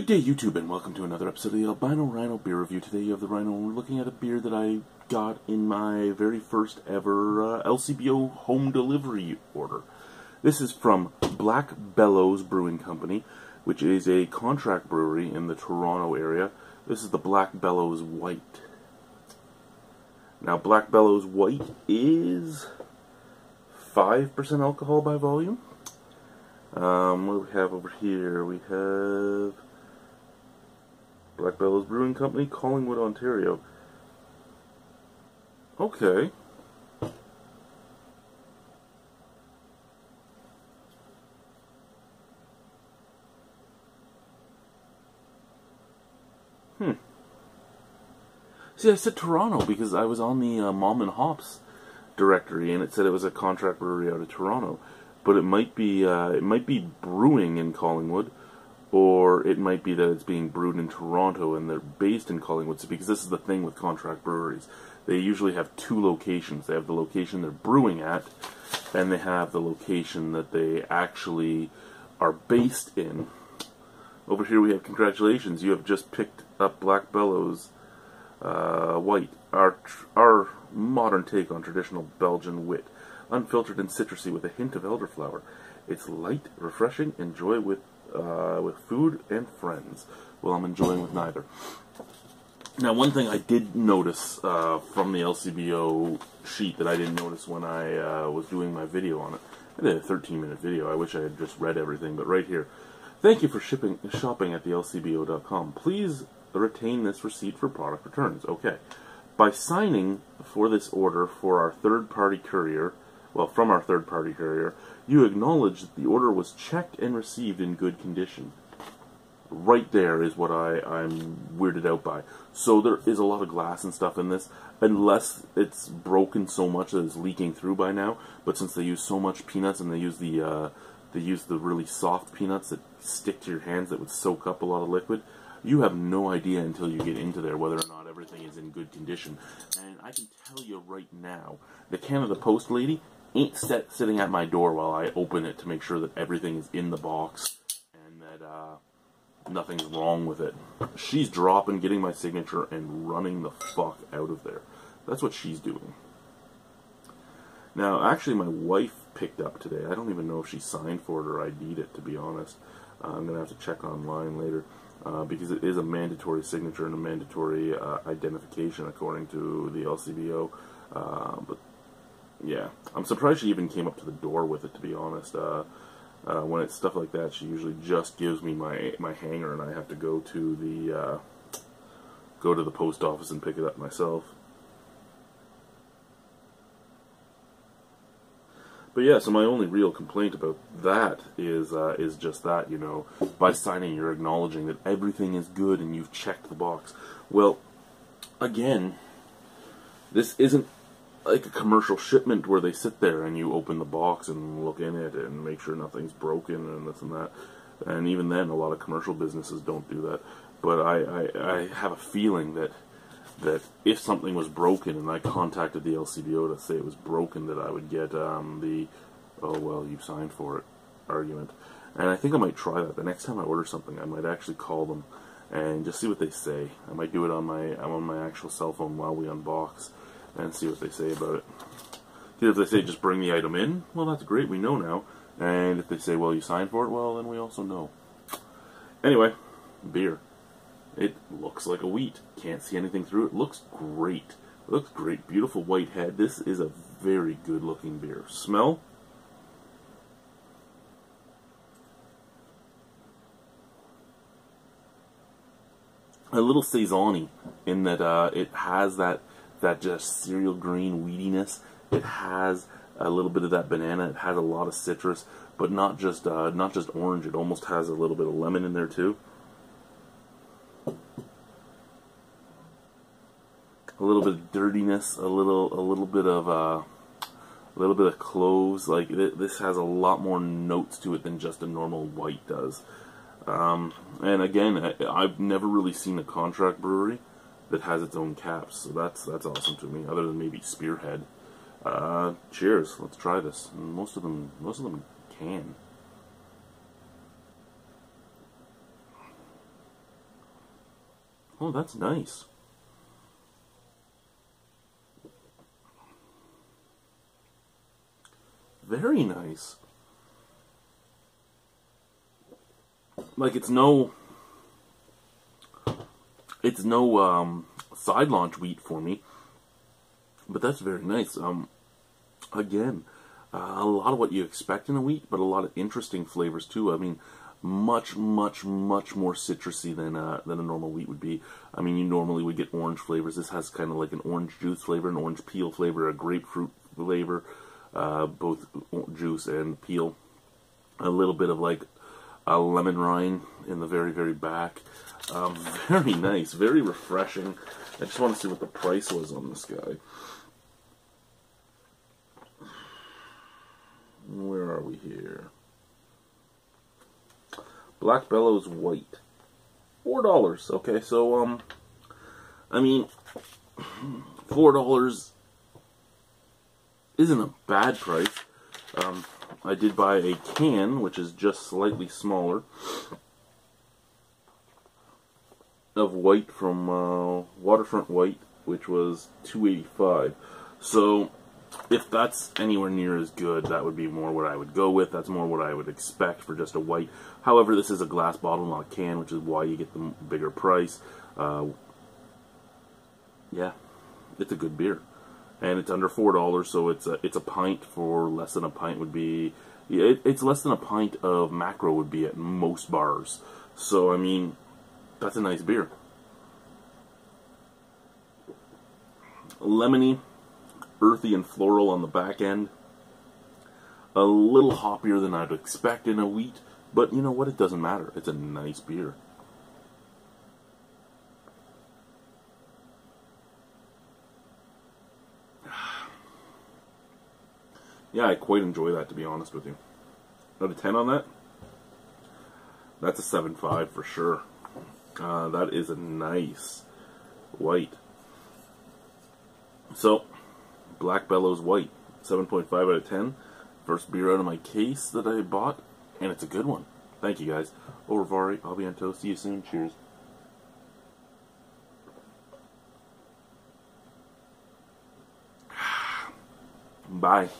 Good day, YouTube, and welcome to another episode of the Albino Rhino Beer Review. Today you have the Rhino, and we're looking at a beer that I got in my very first ever uh, LCBO home delivery order. This is from Black Bellows Brewing Company, which is a contract brewery in the Toronto area. This is the Black Bellows White. Now, Black Bellows White is 5% alcohol by volume. Um, what do we have over here? We have Black Bellows Brewing Company, Collingwood, Ontario. Okay. Hmm. See, I said Toronto because I was on the uh, Mom and Hops directory, and it said it was a contract brewery out of Toronto. But it might be uh, it might be brewing in Collingwood, or it might be that it's being brewed in Toronto and they're based in Collingwood. So because this is the thing with contract breweries, they usually have two locations. They have the location they're brewing at, and they have the location that they actually are based in. Over here we have congratulations, you have just picked up Black Bellows uh, White, our our modern take on traditional Belgian wit, unfiltered and citrusy with a hint of elderflower. It's light, refreshing, enjoy with uh, with food and friends. Well, I'm enjoying with neither. Now, one thing I did notice uh, from the LCBO sheet that I didn't notice when I uh, was doing my video on it. I did a 13 minute video. I wish I had just read everything, but right here. Thank you for shipping shopping at the LCBO.com. Please retain this receipt for product returns. Okay. By signing for this order for our third party courier, well, from our third party courier, you acknowledge that the order was checked and received in good condition. Right there is what I, I'm weirded out by. So there is a lot of glass and stuff in this, unless it's broken so much that it's leaking through by now. But since they use so much peanuts and they use the uh, they use the really soft peanuts that stick to your hands that would soak up a lot of liquid, you have no idea until you get into there whether or not everything is in good condition. And I can tell you right now, the Canada Post lady ain't set, sitting at my door while I open it to make sure that everything is in the box and that uh, nothing's wrong with it. She's dropping, getting my signature, and running the fuck out of there. That's what she's doing. Now, actually, my wife picked up today. I don't even know if she signed for it or ID'd it, to be honest. Uh, I'm going to have to check online later. Uh, because it is a mandatory signature and a mandatory uh, identification according to the LCBO. Uh, but yeah, I'm surprised she even came up to the door with it. To be honest, uh, uh, when it's stuff like that, she usually just gives me my my hanger, and I have to go to the uh, go to the post office and pick it up myself. But yeah, so my only real complaint about that is uh, is just that you know, by signing, you're acknowledging that everything is good and you've checked the box. Well, again, this isn't like a commercial shipment where they sit there and you open the box and look in it and make sure nothing's broken and this and that. And even then, a lot of commercial businesses don't do that. But I, I, I have a feeling that that if something was broken and I contacted the LCBO to say it was broken, that I would get um, the oh well, you signed for it argument. And I think I might try that. The next time I order something, I might actually call them and just see what they say. I might do it on my on my actual cell phone while we unbox and see what they say about it. If they say just bring the item in, well, that's great. We know now. And if they say, well, you signed for it, well, then we also know. Anyway, beer. It looks like a wheat. Can't see anything through it. Looks great. It looks great. Beautiful white head. This is a very good looking beer. Smell? A little saison in that uh, it has that that just cereal green weediness. It has a little bit of that banana. It has a lot of citrus, but not just uh, not just orange. It almost has a little bit of lemon in there too. A little bit of dirtiness, a little a little bit of uh, a little bit of cloves. Like th this has a lot more notes to it than just a normal white does. Um, and again, I, I've never really seen a contract brewery that has its own caps. So that's that's awesome to me. Other than maybe Spearhead. Uh, cheers. Let's try this. Most of them, most of them can. Oh, that's nice. Very nice. Like it's no it's no um, side launch wheat for me, but that's very nice. Um, again, uh, a lot of what you expect in a wheat, but a lot of interesting flavors too. I mean, much, much, much more citrusy than uh, than a normal wheat would be. I mean, you normally would get orange flavors. This has kind of like an orange juice flavor, an orange peel flavor, a grapefruit flavor, uh, both juice and peel. A little bit of like a lemon rind in the very, very back. Um, very nice, very refreshing. I just want to see what the price was on this guy. Where are we here? Black Bellows White. Four dollars. Okay, so um I mean four dollars isn't a bad price. Um I did buy a can, which is just slightly smaller of white from uh, Waterfront White, which was 285. So if that's anywhere near as good, that would be more what I would go with. That's more what I would expect for just a white. However, this is a glass bottle, not a can, which is why you get the bigger price. Uh, yeah, it's a good beer, and it's under four dollars, so it's a it's a pint for less than a pint would be. It, it's less than a pint of macro would be at most bars. So I mean, that's a nice beer. Lemony, earthy and floral on the back end. A little hoppier than I'd expect in a wheat, but you know what? It doesn't matter. It's a nice beer. yeah, I quite enjoy that to be honest with you. Out of 10 on that? That's a 7.5 for sure. Uh, that is a nice white. So, Black Bellows White, 7.5 out of 10. First beer out of my case that I bought, and it's a good one. Thank you guys. Au revoir, I'll be on toast. See you soon. Cheers. Bye.